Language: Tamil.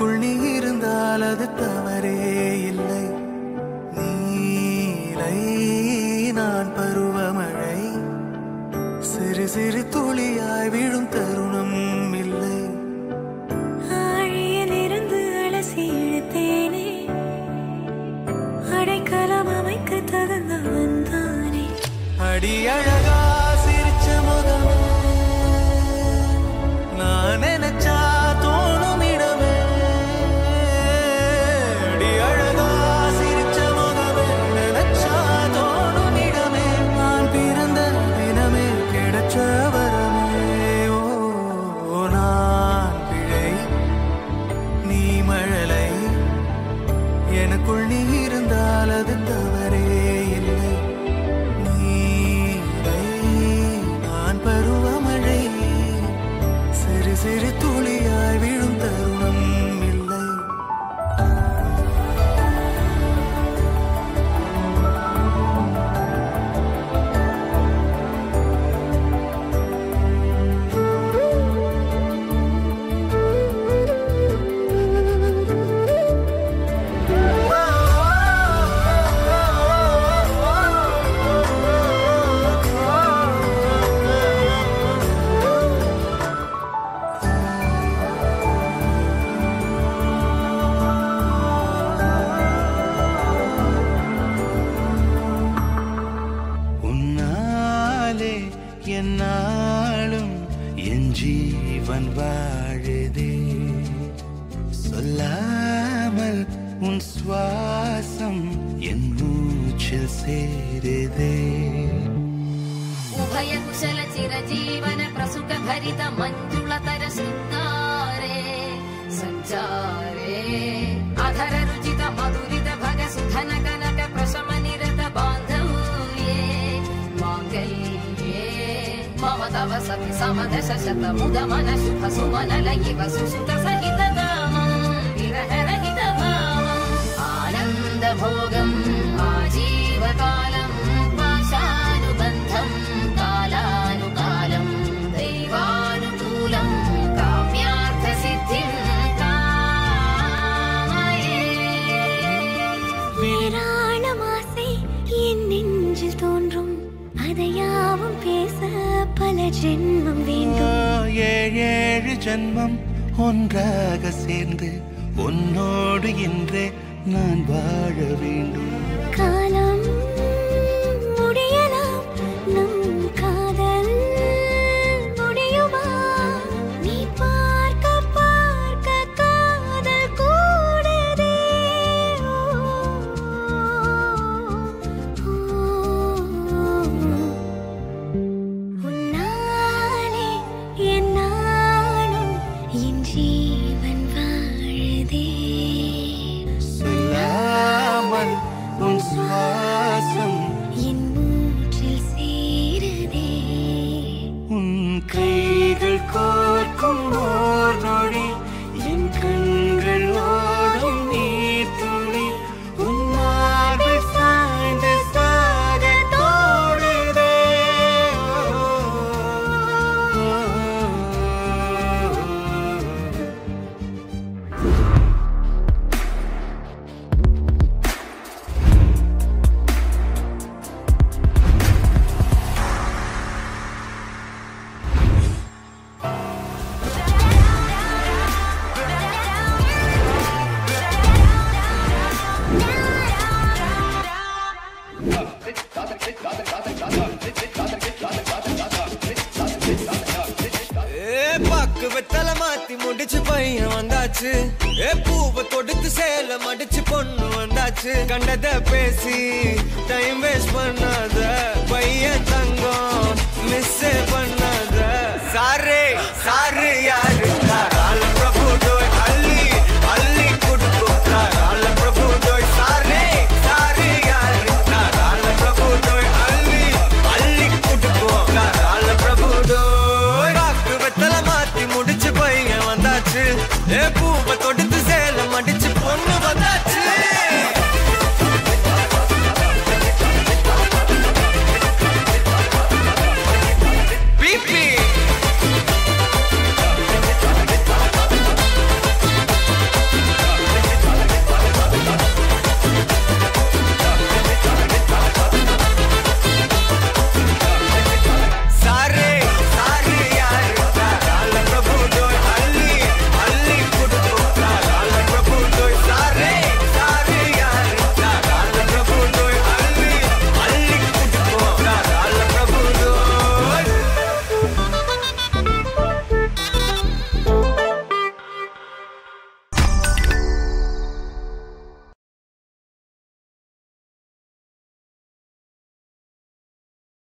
எனக்குள் நீ இருந்தால் அது தவறே இல்லை. நீலை நான் பருவமழை சிறு சிறு துளியாய் விழும் தருணம் எனக்குள் நீ இருந்தால் அது தவறே. சொல்லாமல் உன் சுவாசம் என் மூச்சில் சேருதே உபயகுஷல சிரஜீவன பிரசுக ஹரித மஞ்சுள தர சிந்தாரே சஞ்சாரே அधर रुचित मधुरित भग सुधन कनक प्रशम निरत बान्धव्ये माङ्गल्ये मम तव सति समदश शत मुदमन शुभ सुमन लयिव सुसुत सहित भोगम् आजीवकालम् पाशानुबन्धम् कालानुकालम् दैवानुकूलम् काम्यार्थसिद्धिम् நெஞ்சில் தோன்றும். அதையாவும் பேச பல ஜென்மம் வேண்டும். ஏழு ஏழு ஜென்மம் ஒன்றாக சேர்ந்து உன்னோடு இன்றே நான் வாழ வேண்டும் காலம் முடிச்சு பையன் வந்தாச்சு. ஏ பூவை தொடுத்து சேல மடிச்சு பொண்ணு வந்தாச்சு. கண்டத பேசி டைம் வேஸ்ட் பண்ணாத. பையன் தங்கம் மிஸ் பண்ணாத. சாரு சாரு யார்